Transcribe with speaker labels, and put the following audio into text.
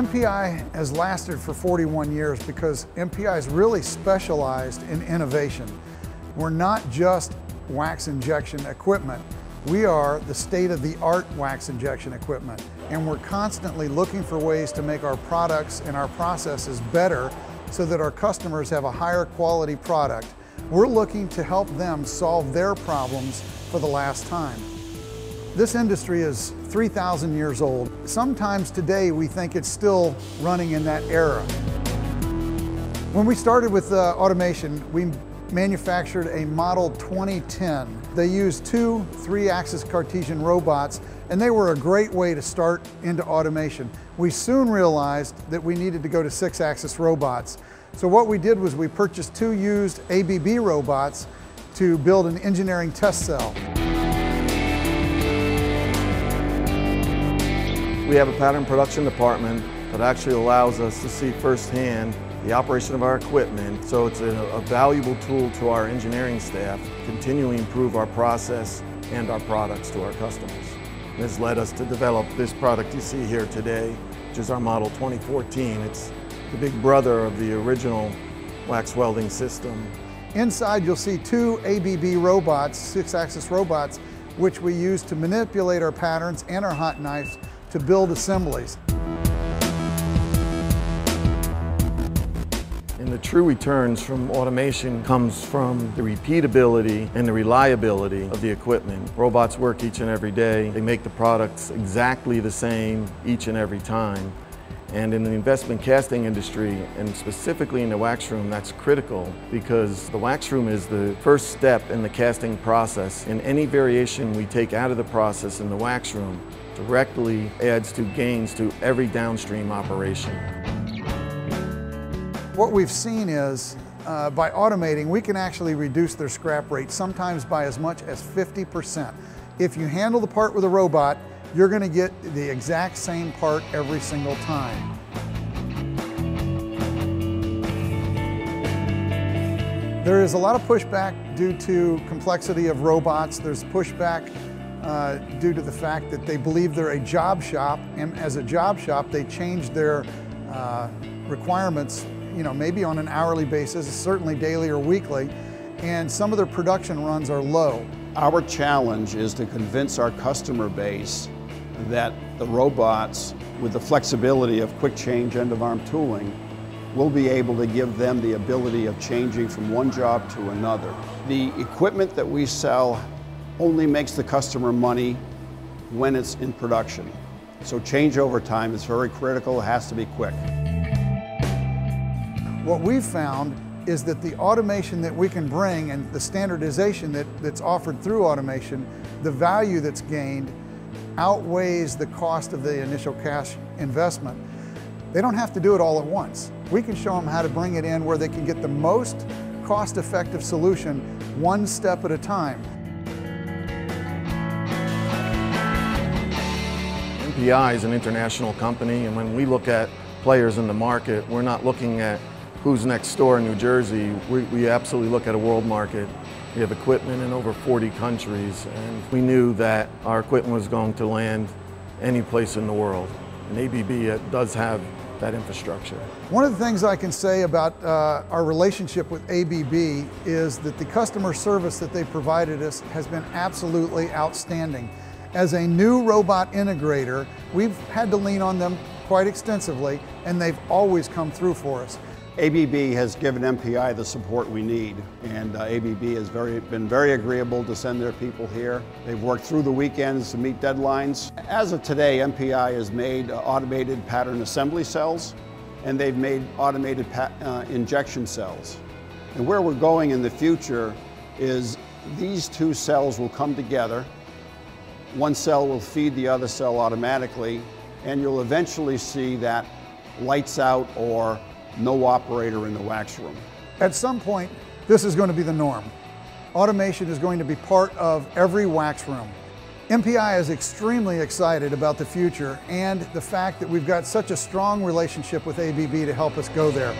Speaker 1: MPI has lasted for 41 years because MPI is really specialized in innovation. We're not just wax injection equipment. We are the state-of-the-art wax injection equipment, and we're constantly looking for ways to make our products and our processes better so that our customers have a higher quality product. We're looking to help them solve their problems for the last time. This industry is 3,000 years old. Sometimes today we think it's still running in that era. When we started with uh, automation, we manufactured a Model 2010. They used two three-axis Cartesian robots and they were a great way to start into automation. We soon realized that we needed to go to six-axis robots. So what we did was we purchased two used ABB robots to build an engineering test cell.
Speaker 2: We have a pattern production department that actually allows us to see firsthand the operation of our equipment. So it's a, a valuable tool to our engineering staff, continually improve our process and our products to our customers. This led us to develop this product you see here today, which is our Model 2014. It's the big brother of the original wax welding system.
Speaker 1: Inside you'll see two ABB robots, six-axis robots, which we use to manipulate our patterns and our hot knives to build assemblies.
Speaker 2: And the true returns from automation comes from the repeatability and the reliability of the equipment. Robots work each and every day. They make the products exactly the same each and every time. And in the investment casting industry, and specifically in the wax room, that's critical because the wax room is the first step in the casting process. And any variation we take out of the process in the wax room directly adds to gains to every downstream operation.
Speaker 1: What we've seen is uh, by automating, we can actually reduce their scrap rate, sometimes by as much as 50%. If you handle the part with a robot, you're going to get the exact same part every single time. There is a lot of pushback due to complexity of robots. There's pushback uh, due to the fact that they believe they're a job shop, and as a job shop, they change their uh, requirements, you know, maybe on an hourly basis, certainly daily or weekly, and some of their production runs are low.
Speaker 3: Our challenge is to convince our customer base that the robots, with the flexibility of quick change end-of-arm tooling, will be able to give them the ability of changing from one job to another. The equipment that we sell only makes the customer money when it's in production. So changeover time is very critical, it has to be quick.
Speaker 1: What we've found is that the automation that we can bring and the standardization that, that's offered through automation, the value that's gained outweighs the cost of the initial cash investment. They don't have to do it all at once. We can show them how to bring it in where they can get the most cost-effective solution one step at a time.
Speaker 2: MPI is an international company and when we look at players in the market, we're not looking at who's next door in New Jersey. We, we absolutely look at a world market. We have equipment in over 40 countries and we knew that our equipment was going to land any place in the world. And ABB does have that infrastructure.
Speaker 1: One of the things I can say about uh, our relationship with ABB is that the customer service that they provided us has been absolutely outstanding. As a new robot integrator, we've had to lean on them quite extensively and they've always come through for us.
Speaker 3: ABB has given MPI the support we need, and uh, ABB has very, been very agreeable to send their people here. They've worked through the weekends to meet deadlines. As of today, MPI has made uh, automated pattern assembly cells, and they've made automated uh, injection cells. And where we're going in the future is these two cells will come together. One cell will feed the other cell automatically, and you'll eventually see that lights out or no operator in the wax room.
Speaker 1: At some point, this is going to be the norm. Automation is going to be part of every wax room. MPI is extremely excited about the future and the fact that we've got such a strong relationship with ABB to help us go there.